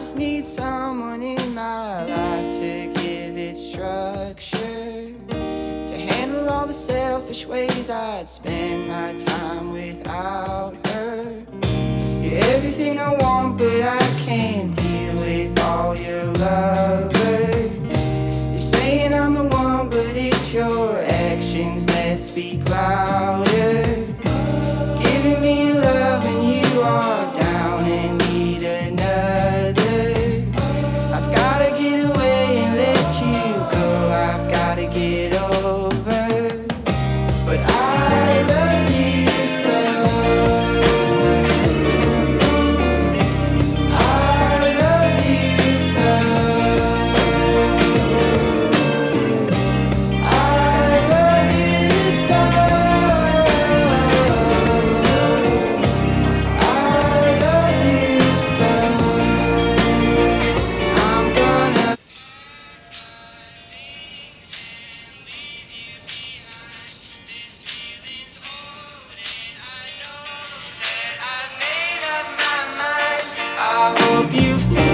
just need someone in my life to give it structure. To handle all the selfish ways I'd spend my time without her. You're everything I want, hope you feel.